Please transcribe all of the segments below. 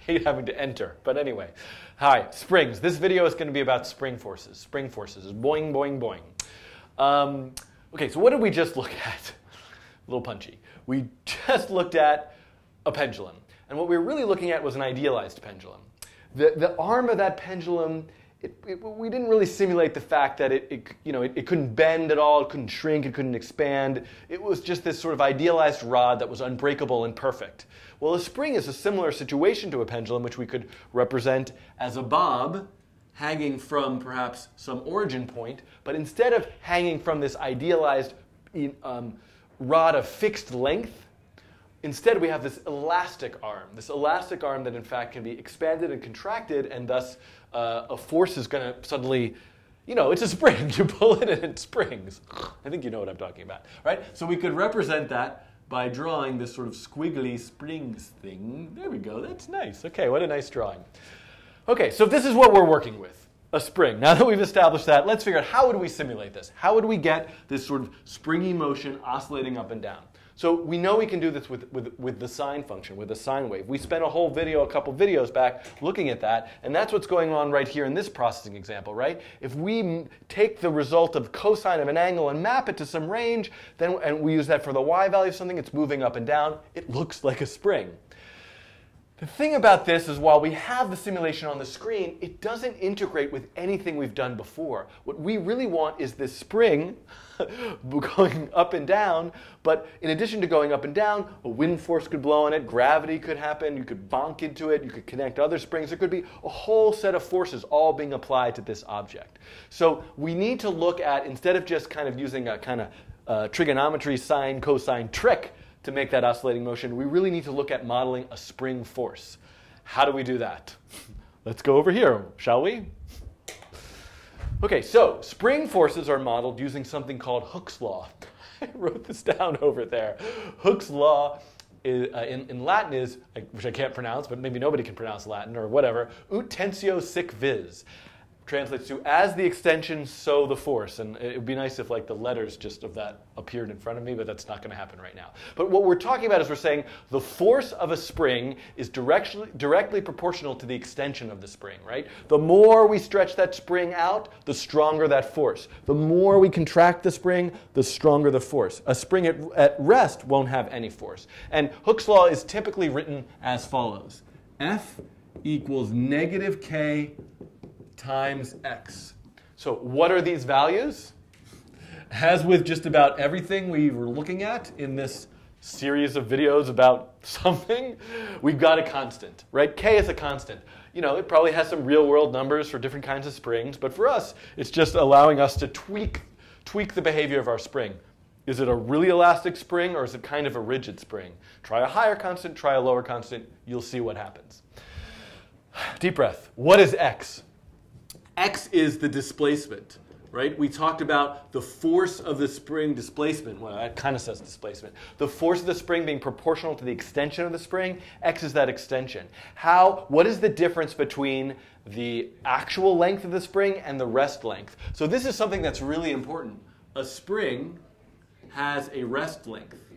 hate having to enter. But anyway, hi, springs. This video is going to be about spring forces. Spring forces. Boing, boing, boing. Um, okay, so what did we just look at? A little punchy. We just looked at a pendulum. And what we were really looking at was an idealized pendulum. The, the arm of that pendulum, it, it, we didn't really simulate the fact that it, it you know, it, couldn't bend at all, it couldn't shrink, it couldn't expand. It was just this sort of idealized rod that was unbreakable and perfect. Well, a spring is a similar situation to a pendulum, which we could represent as a bob hanging from perhaps some origin point, but instead of hanging from this idealized um, rod of fixed length, Instead, we have this elastic arm, this elastic arm that in fact can be expanded and contracted, and thus uh, a force is going to suddenly, you know, it's a spring. You pull it and it springs. I think you know what I'm talking about, right? So we could represent that by drawing this sort of squiggly springs thing. There we go. That's nice. Okay, what a nice drawing. Okay, so this is what we're working with a spring. Now that we've established that, let's figure out how would we simulate this? How would we get this sort of springy motion oscillating up and down? So we know we can do this with, with, with the sine function, with the sine wave. We spent a whole video, a couple videos back, looking at that, and that's what's going on right here in this processing example, right? If we take the result of cosine of an angle and map it to some range, then and we use that for the y value of something, it's moving up and down, it looks like a spring. The thing about this is while we have the simulation on the screen, it doesn't integrate with anything we've done before. What we really want is this spring going up and down, but in addition to going up and down, a wind force could blow on it, gravity could happen, you could bonk into it, you could connect other springs. There could be a whole set of forces all being applied to this object. So we need to look at, instead of just kind of using a kind of uh, trigonometry sine cosine trick, to make that oscillating motion, we really need to look at modeling a spring force. How do we do that? Let's go over here, shall we? Okay, so spring forces are modeled using something called Hooke's law. I wrote this down over there. Hooke's law is, uh, in, in, Latin is, which I can't pronounce, but maybe nobody can pronounce Latin or whatever, ut tensio sic vis translates to as the extension, so the force. And it would be nice if like the letters just of that appeared in front of me, but that's not going to happen right now. But what we're talking about is we're saying the force of a spring is directly, directly proportional to the extension of the spring, right? The more we stretch that spring out, the stronger that force. The more we contract the spring, the stronger the force. A spring at, at rest won't have any force. And Hooke's law is typically written as follows. F equals negative k times x. So what are these values? As with just about everything we were looking at in this series of videos about something, we've got a constant, right? K is a constant. You know, it probably has some real world numbers for different kinds of springs, but for us, it's just allowing us to tweak, tweak the behavior of our spring. Is it a really elastic spring or is it kind of a rigid spring? Try a higher constant, try a lower constant, you'll see what happens. Deep breath. What is X? X is the displacement, right? We talked about the force of the spring displacement. Well, that kind of says displacement. The force of the spring being proportional to the extension of the spring. X is that extension. How, what is the difference between the actual length of the spring and the rest length? So this is something that's really important. A spring has a rest length.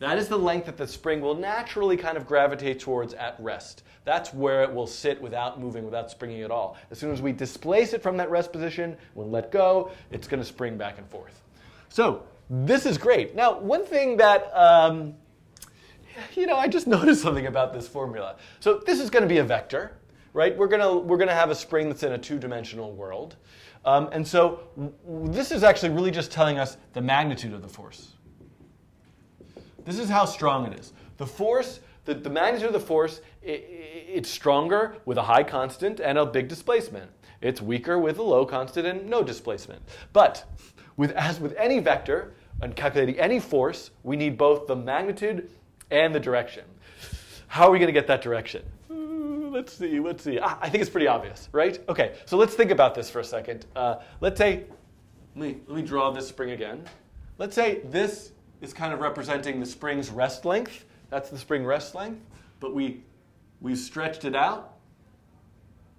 That is the length that the spring will naturally kind of gravitate towards at rest. That's where it will sit without moving, without springing at all. As soon as we displace it from that rest position, when let go, it's going to spring back and forth. So this is great. Now, one thing that, um, you know, I just noticed something about this formula. So this is going to be a vector, right? We're going to, we're going to have a spring that's in a two-dimensional world. Um, and so this is actually really just telling us the magnitude of the force. This is how strong it is. The force the, the magnitude of the force, it, it's stronger with a high constant and a big displacement. It's weaker with a low constant and no displacement. But with, as with any vector, and calculating any force, we need both the magnitude and the direction. How are we going to get that direction? let's see, let's see. Ah, I think it's pretty obvious, right? Okay, so let's think about this for a second. Uh, let's say, let me, let me draw this spring again. Let's say this is kind of representing the spring's rest length, that's the spring rest length. But we, we've stretched it out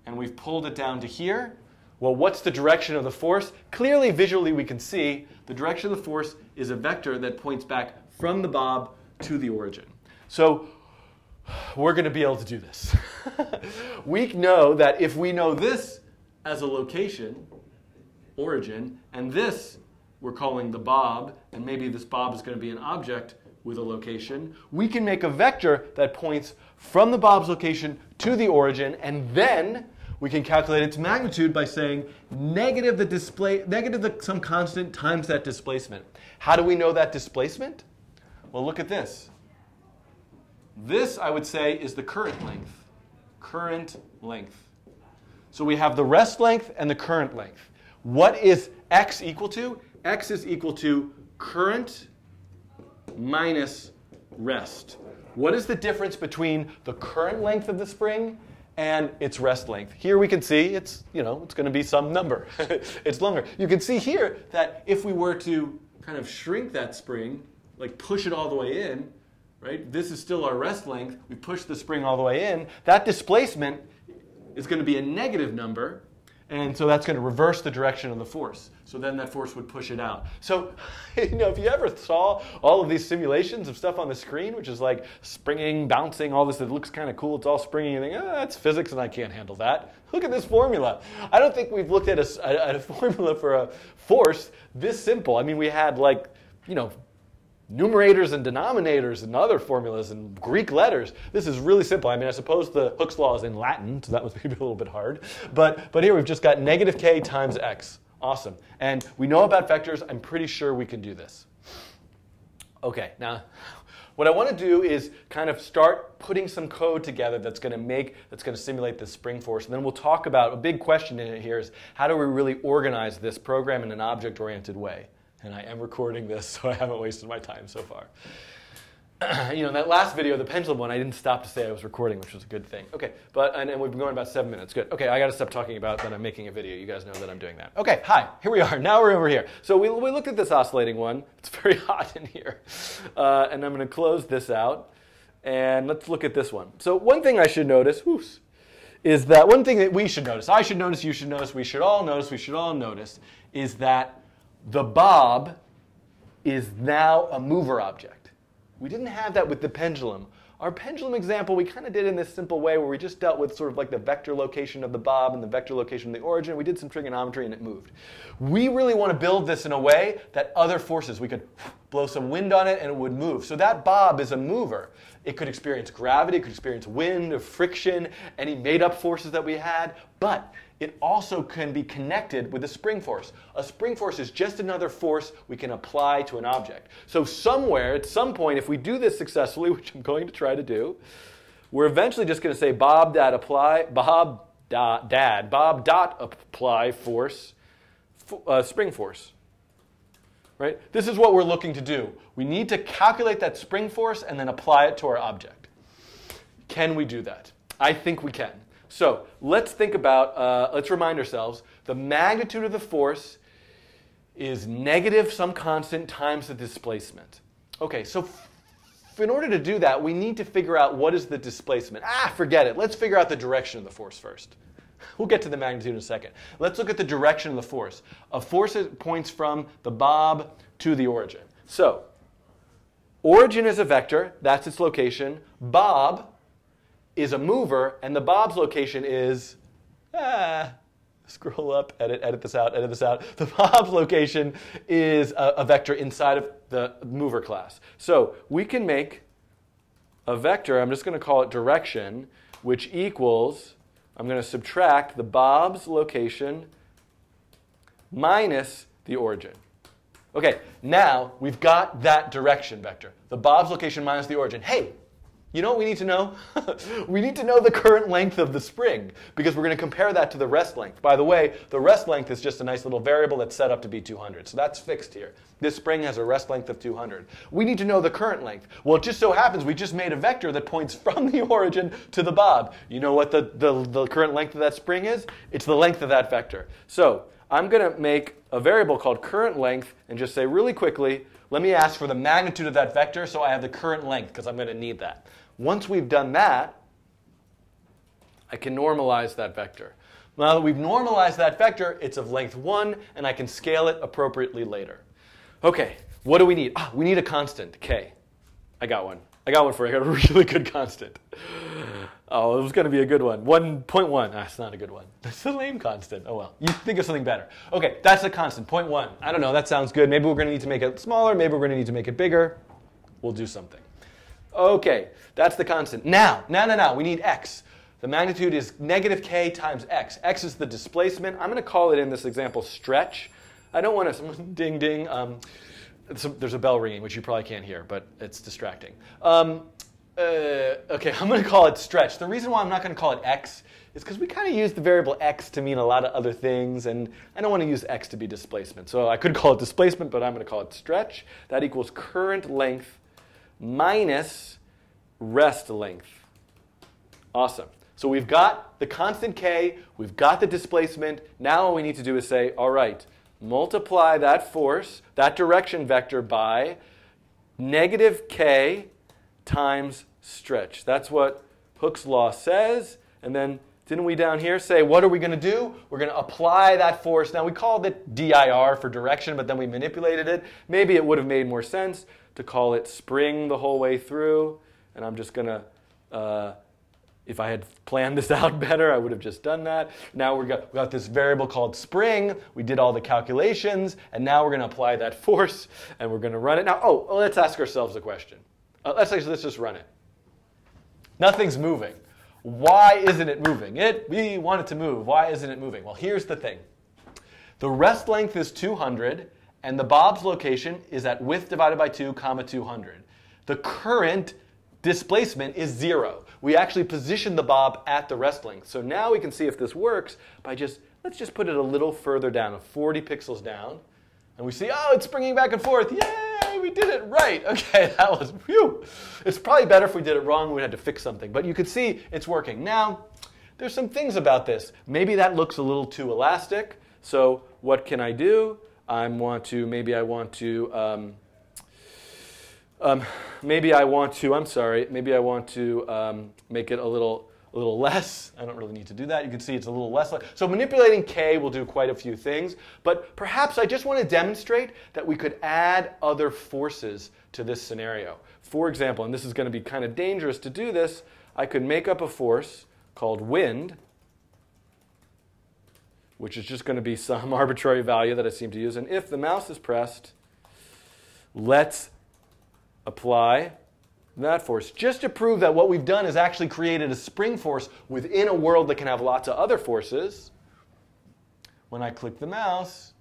and we've pulled it down to here. Well, what's the direction of the force? Clearly, visually, we can see the direction of the force is a vector that points back from the bob to the origin. So we're going to be able to do this. we know that if we know this as a location, origin, and this we're calling the bob, and maybe this bob is going to be an object with a location, we can make a vector that points from the bob's location to the origin, and then we can calculate its magnitude by saying negative the display, negative the, some constant times that displacement. How do we know that displacement? Well, look at this. This, I would say, is the current length. Current length. So we have the rest length and the current length. What is x equal to? X is equal to current minus rest. What is the difference between the current length of the spring and its rest length? Here we can see it's, you know, it's going to be some number. it's longer. You can see here that if we were to kind of shrink that spring, like push it all the way in, right? This is still our rest length. We push the spring all the way in. That displacement is going to be a negative number, and so that's going to reverse the direction of the force. So then that force would push it out. So, you know, if you ever saw all of these simulations of stuff on the screen, which is like springing, bouncing, all this, it looks kind of cool, it's all springy, and you think, oh, that's physics and I can't handle that. Look at this formula. I don't think we've looked at a, a, a formula for a force this simple. I mean, we had like, you know, numerators and denominators and other formulas and Greek letters. This is really simple. I mean, I suppose the Hooke's law is in Latin, so that was maybe a little bit hard. But, but here we've just got negative k times x. Awesome. And we know about vectors. I'm pretty sure we can do this. Okay, now what I want to do is kind of start putting some code together that's going to make, that's going to simulate this spring force. And then we'll talk about, a big question in it here is how do we really organize this program in an object-oriented way? And I am recording this, so I haven't wasted my time so far. you know, in that last video, the pendulum one, I didn't stop to say I was recording, which was a good thing. Okay, but and, and we've been going about seven minutes. Good. Okay, I got to stop talking about that I'm making a video. You guys know that I'm doing that. Okay, hi. Here we are. Now we're over here. So we, we looked at this oscillating one. It's very hot in here, uh, and I'm going to close this out, and let's look at this one. So one thing I should notice. Whoos, is that one thing that we should notice? I should notice. You should notice. We should all notice. We should all notice is that the bob is now a mover object. We didn't have that with the pendulum. Our pendulum example, we kind of did in this simple way where we just dealt with sort of like the vector location of the bob and the vector location of the origin. We did some trigonometry and it moved. We really want to build this in a way that other forces, we could blow some wind on it and it would move. So that bob is a mover. It could experience gravity, it could experience wind, or friction, any made up forces that we had, but it also can be connected with a spring force. A spring force is just another force we can apply to an object. So somewhere, at some point, if we do this successfully, which I'm going to try to do, we're eventually just going to say Bob dot apply, Bob dot dad, Bob dot apply force, uh, spring force. Right? This is what we're looking to do. We need to calculate that spring force and then apply it to our object. Can we do that? I think we can. So let's think about, uh, let's remind ourselves the magnitude of the force is negative some constant times the displacement. Okay, so in order to do that, we need to figure out what is the displacement. Ah, forget it. Let's figure out the direction of the force first. We'll get to the magnitude in a second. Let's look at the direction of the force. A force points from the bob to the origin. So, origin is a vector, that's its location. Bob is a mover, and the Bob's location is, ah, scroll up, edit, edit this out, edit this out. The Bob's location is a, a vector inside of the mover class. So we can make a vector, I'm just going to call it direction, which equals, I'm going to subtract the Bob's location minus the origin. Okay, now we've got that direction vector. The Bob's location minus the origin. Hey, you know what we need to know? we need to know the current length of the spring because we're going to compare that to the rest length. By the way, the rest length is just a nice little variable that's set up to be 200. So that's fixed here. This spring has a rest length of 200. We need to know the current length. Well, it just so happens we just made a vector that points from the origin to the bob. You know what the, the, the current length of that spring is? It's the length of that vector. So I'm going to make a variable called current length and just say really quickly, let me ask for the magnitude of that vector so I have the current length because I'm going to need that. Once we've done that, I can normalize that vector. Now that we've normalized that vector, it's of length 1, and I can scale it appropriately later. Okay, what do we need? Ah, we need a constant, k. I got one. I got one for you. I got a really good constant. Oh, it was going to be a good one. 1.1. That's not a good one. That's a lame constant. Oh well. You think of something better. Okay, that's a constant. 0.1. I don't know. That sounds good. Maybe we're going to need to make it smaller. Maybe we're going to need to make it bigger. We'll do something. Okay, that's the constant. Now, now, now, now, we need x. The magnitude is negative k times x. x is the displacement. I'm going to call it in this example stretch. I don't want to ding ding. Um, a, there's a bell ringing, which you probably can't hear, but it's distracting. Um, uh, okay, I'm going to call it stretch. The reason why I'm not going to call it x is because we kind of use the variable x to mean a lot of other things, and I don't want to use x to be displacement. So I could call it displacement, but I'm going to call it stretch. That equals current length minus rest length. Awesome. So we've got the constant k, we've got the displacement. Now all we need to do is say, all right, multiply that force, that direction vector by negative k times stretch. That's what Hooke's law says. And then didn't we down here say, what are we going to do? We're going to apply that force. Now we called it DIR for direction, but then we manipulated it. Maybe it would have made more sense to call it spring the whole way through. And I'm just going to, uh, if I had planned this out better, I would have just done that. Now we've got, we got this variable called spring. We did all the calculations, and now we're going to apply that force, and we're going to run it. Now, oh, let's ask ourselves a question. Uh, let's, let's just run it. Nothing's moving. Why isn't it moving? It, we want it to move. Why isn't it moving? Well, here's the thing. The rest length is 200, and the bob's location is at width divided by 2, comma 200. The current displacement is zero. We actually position the bob at the rest length. So now we can see if this works by just, let's just put it a little further down, 40 pixels down. And we see, oh, it's springing back and forth. Yay, we did it right. Okay, that was, phew. It's probably better if we did it wrong, we had to fix something. But you can see it's working. Now, there's some things about this. Maybe that looks a little too elastic. So what can I do? I want to, maybe I want to, um, um, maybe I want to, I'm sorry, maybe I want to um, make it a little, a little less. I don't really need to do that. You can see it's a little less. So manipulating k will do quite a few things, but perhaps I just want to demonstrate that we could add other forces to this scenario. For example, and this is going to be kind of dangerous to do this, I could make up a force called wind, which is just going to be some arbitrary value that I seem to use. And if the mouse is pressed, let's apply that force, just to prove that what we've done is actually created a spring force within a world that can have lots of other forces. When I click the mouse,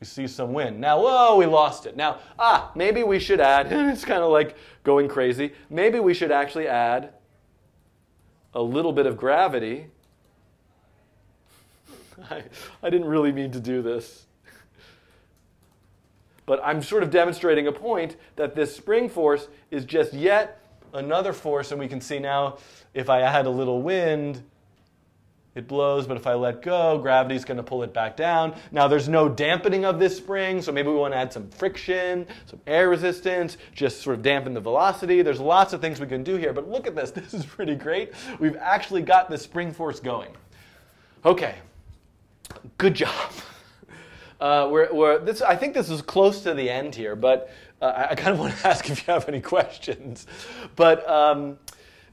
we see some wind. Now, whoa, we lost it. Now, ah, maybe we should add, it's kind of like going crazy, maybe we should actually add a little bit of gravity I, I didn't really mean to do this. But I'm sort of demonstrating a point that this spring force is just yet another force, and we can see now if I add a little wind, it blows, but if I let go, gravity's going to pull it back down. Now, there's no dampening of this spring, so maybe we want to add some friction, some air resistance, just sort of dampen the velocity. There's lots of things we can do here, but look at this. This is pretty great. We've actually got the spring force going. Okay, good job. Uh, we're, we're, this, I think this is close to the end here, but uh, I, kind of want to ask if you have any questions. But um,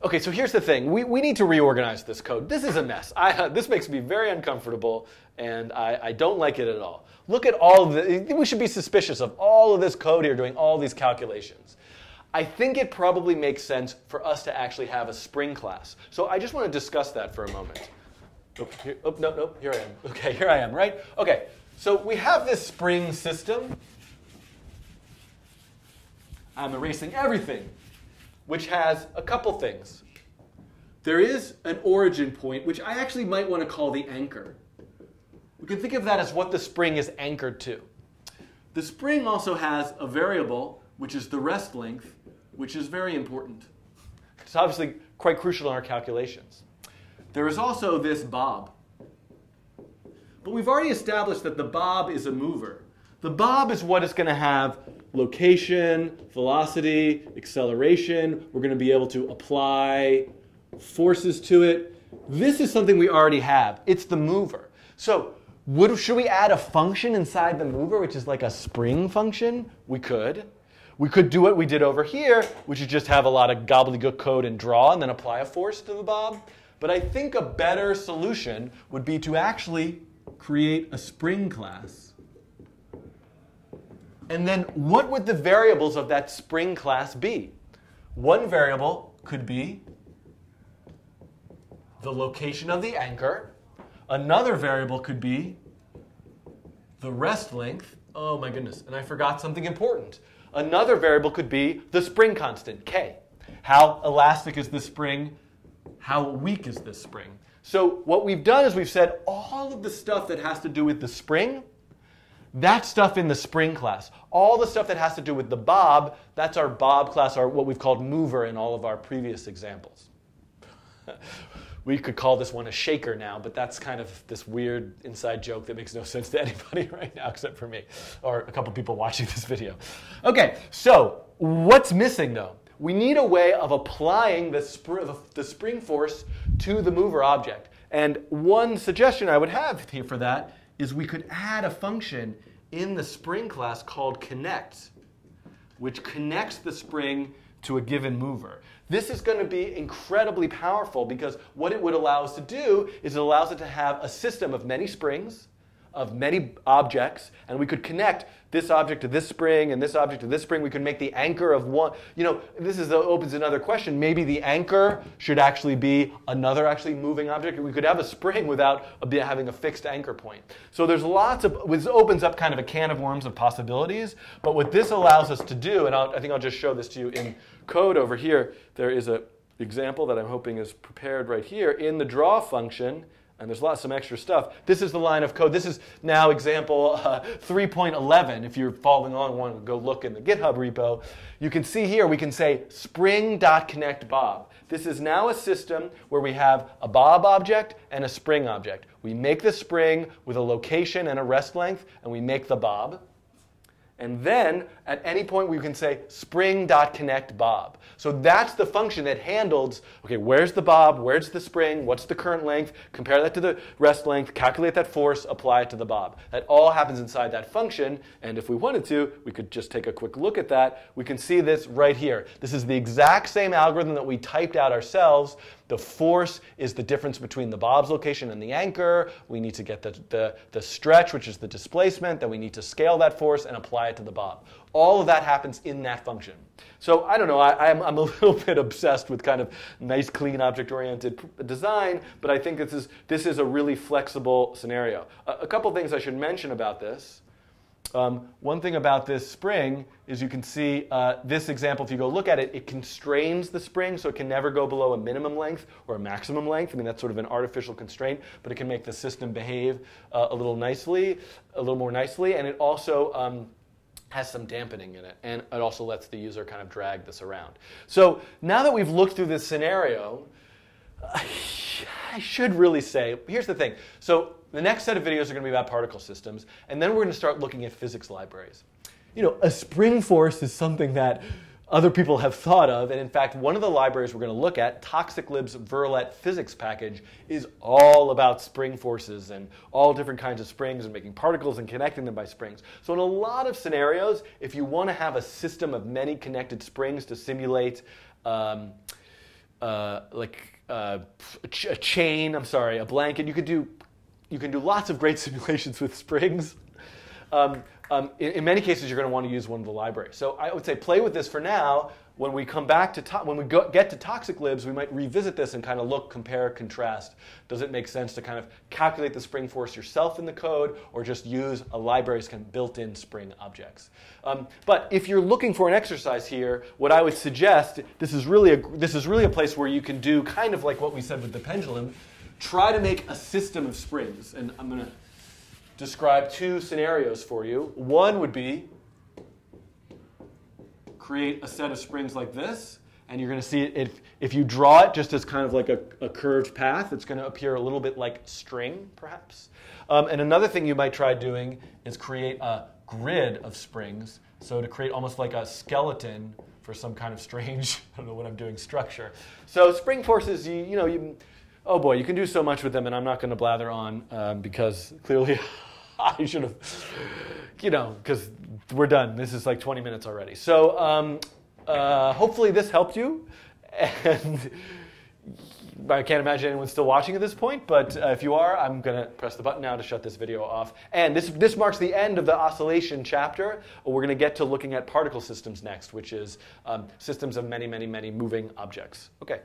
okay, so here's the thing: we, we need to reorganize this code. This is a mess. I, uh, this makes me very uncomfortable, and I, I don't like it at all. Look at all the. We should be suspicious of all of this code here, doing all these calculations. I think it probably makes sense for us to actually have a spring class. So I just want to discuss that for a moment. Oh, here, oh, no, no, here I am. Okay, here I am, right? Okay, so we have this spring system. I'm erasing everything, which has a couple things. There is an origin point, which I actually might want to call the anchor. We can think of that as what the spring is anchored to. The spring also has a variable, which is the rest length, which is very important. It's obviously quite crucial in our calculations. There is also this bob. But we've already established that the bob is a mover. The bob is what is going to have location, velocity, acceleration. We're going to be able to apply forces to it. This is something we already have. It's the mover. So would, should we add a function inside the mover, which is like a spring function? We could. We could do what we did over here, which is just have a lot of gobbledygook code and draw and then apply a force to the bob. But I think a better solution would be to actually create a spring class. And then what would the variables of that spring class be? One variable could be the location of the anchor. Another variable could be the rest length. Oh my goodness, and I forgot something important. Another variable could be the spring constant, K. How elastic is the spring? How weak is this spring? So what we've done is we've said all of the stuff that has to do with the spring, that stuff in the spring class. All the stuff that has to do with the bob, that's our bob class, or what we've called mover in all of our previous examples. we could call this one a shaker now, but that's kind of this weird inside joke that makes no sense to anybody right now except for me or a couple people watching this video. Okay, so what's missing though? We need a way of applying the, spr the spring force to the mover object. And one suggestion I would have here for that is we could add a function in the spring class called connect, which connects the spring to a given mover. This is going to be incredibly powerful because what it would allow us to do is it allows it to have a system of many springs, of many objects, and we could connect this object to this spring and this object to this spring. We could make the anchor of one. You know, this is uh, opens another question. Maybe the anchor should actually be another actually moving object. We could have a spring without having a fixed anchor point. So there's lots of, this opens up kind of a can of worms of possibilities. But what this allows us to do, and I'll, I think I'll just show this to you in code over here, there is an example that I'm hoping is prepared right here. In the draw function, and there's lots some extra stuff. This is the line of code. This is now example uh, 3.11. If you're following along, want to go look in the GitHub repo, you can see here we can say spring.connect bob. This is now a system where we have a bob object and a spring object. We make the spring with a location and a rest length, and we make the bob. And then at any point we can say spring.connect bob. So that's the function that handles, okay, where's the bob, where's the spring, what's the current length, compare that to the rest length, calculate that force, apply it to the bob. That all happens inside that function, and if we wanted to, we could just take a quick look at that. We can see this right here. This is the exact same algorithm that we typed out ourselves, the force is the difference between the bob's location and the anchor. We need to get the, the, the stretch, which is the displacement. Then we need to scale that force and apply it to the bob. All of that happens in that function. So I don't know, I, am I'm, I'm a little bit obsessed with kind of nice, clean, object-oriented design, but I think this is, this is a really flexible scenario. A, a couple things I should mention about this. Um, one thing about this spring is you can see uh, this example, if you go look at it, it constrains the spring so it can never go below a minimum length or a maximum length. I mean, that's sort of an artificial constraint, but it can make the system behave uh, a little nicely, a little more nicely, and it also um, has some dampening in it, and it also lets the user kind of drag this around. So now that we've looked through this scenario, I should really say, here's the thing. So the next set of videos are going to be about particle systems, and then we're going to start looking at physics libraries. You know, a spring force is something that other people have thought of, and in fact, one of the libraries we're going to look at, ToxicLib's Verlet physics package, is all about spring forces and all different kinds of springs and making particles and connecting them by springs. So in a lot of scenarios, if you want to have a system of many connected springs to simulate um, uh, like a chain, I'm sorry, a blanket, you could do you can do lots of great simulations with springs. Um, um, in, in, many cases, you're going to want to use one of the libraries. So I would say play with this for now. When we come back to when we go, get to ToxicLibs, we might revisit this and kind of look, compare, contrast. Does it make sense to kind of calculate the spring force yourself in the code, or just use a library's kind of built-in spring objects? Um, but if you're looking for an exercise here, what I would suggest this is really a this is really a place where you can do kind of like what we said with the pendulum try to make a system of springs. And I'm going to describe two scenarios for you. One would be create a set of springs like this. And you're going to see it, if, if you draw it just as kind of like a, a curved path, it's going to appear a little bit like string, perhaps. Um, and another thing you might try doing is create a grid of springs. So to create almost like a skeleton for some kind of strange, I don't know what I'm doing, structure. So spring forces, you, you know, you, oh boy, you can do so much with them, and I'm not going to blather on um, because clearly I should have, you know, because we're done. This is like 20 minutes already. So um, uh, hopefully this helped you. And I can't imagine anyone's still watching at this point, but uh, if you are, I'm going to press the button now to shut this video off. And this, this marks the end of the oscillation chapter. We're going to get to looking at particle systems next, which is um, systems of many, many, many moving objects. Okay.